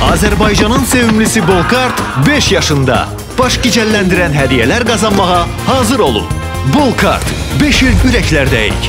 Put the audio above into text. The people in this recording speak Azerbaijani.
Azərbaycanın sevimlisi Bolkart 5 yaşında. Baş gicəlləndirən hədiyyələr qazanmağa hazır olun. Bolkart 5 il ürəklərdəyik.